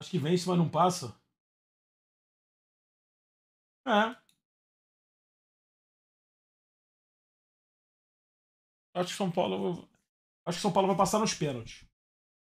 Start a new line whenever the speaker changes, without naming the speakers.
Acho que vence, mas não passa. É. Acho que São Paulo. Acho que São Paulo vai passar nos pênaltis.